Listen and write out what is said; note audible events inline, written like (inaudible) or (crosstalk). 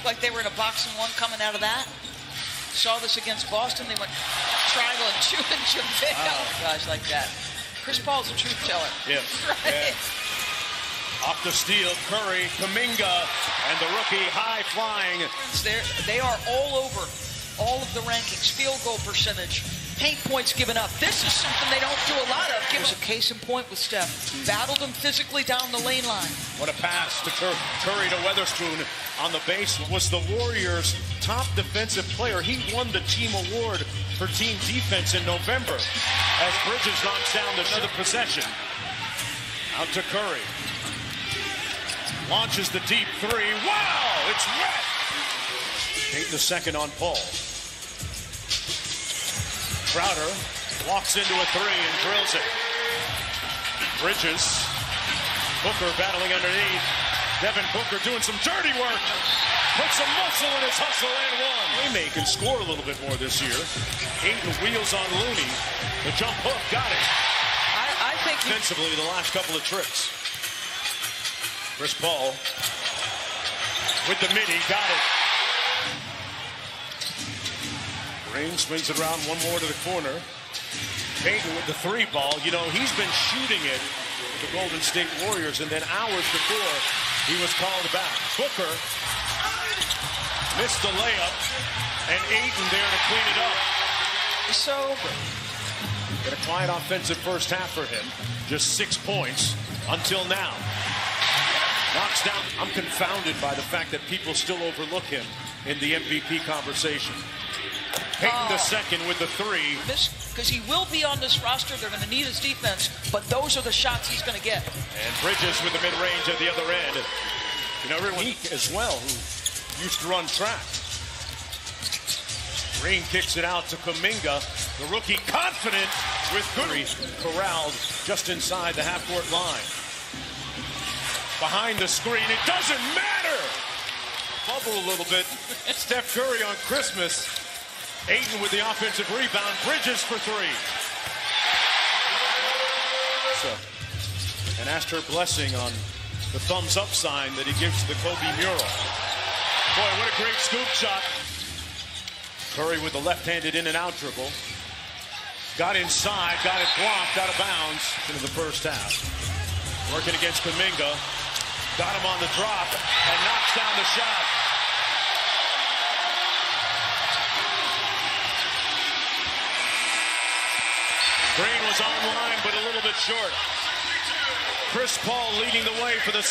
like they were in a boxing one coming out of that. Saw this against Boston. They went triangle and two and JaVale. Oh. Guys like that. Chris Paul's a truth teller. (laughs) Yes. (laughs) Right. yeah. Off the steal, Curry, Kuminga, and the rookie high flying. They're, they are all over all of the rankings. Field goal percentage, paint points given up. This is something they don't do a lot of. Give us a case in point with Steph. Battled him physically down the lane line. What a pass to Cur Curry to Weatherspoon on the base was the Warriors' top defensive player. He won the team award for team defense in November as Bridges knocks down another possession. Out to Curry. Launches the deep three. Wow, it's wet. Eight the second on Paul. Crowder walks into a three and drills it. Bridges. Booker battling underneath. Devin Booker doing some dirty work. Put some muscle in his hustle and one. We may can score a little bit more this year. Ayton wheels on Looney. The jump hook got it. I, I think defensively the last couple of trips. Chris Paul with the midi got it. Green swings it around one more to the corner. Payton with the three ball. You know, he's been shooting it the Golden State Warriors, and then hours before he was called back. Booker missed the layup, and Ayton there to clean it up. So, Been a quiet offensive first half for him. Just six points until now. Knocks down. I'm confounded by the fact that people still overlook him in the MVP conversation. Payton Oh. the second with the three. because he will be on this roster. They're going to need his defense, but those are the shots he's going to get. And Bridges with the mid-range at the other end. You know, everyone Meek as well, who used to run track. Green kicks it out to Kuminga. The rookie confident with Curry corralled just inside the half-court line. Behind the screen, it doesn't matter. Bubble a little bit. (laughs) Steph Curry on Christmas. Ayton with the offensive rebound. Bridges for three. So, and asked her blessing on the thumbs up sign that he gives to the Kobe mural. Boy, what a great scoop shot. Curry with the left-handed in and out dribble. Got inside, got it blocked, out of bounds into the first half. Working against Kuminga. Got him on the drop and knocks down the shot. Green was online, but a little bit short. Chris Paul leading the way for the